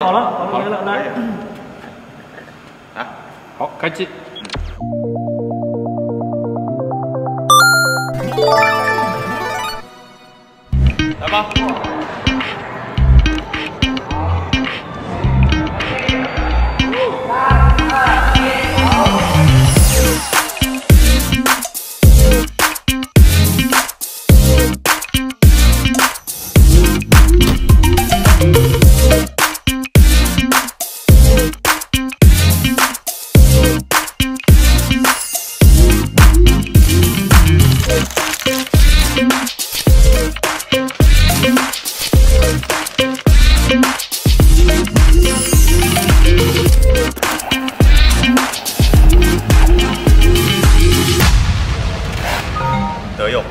好了，好了，来了，来。啊，好，开机。来吧。德佑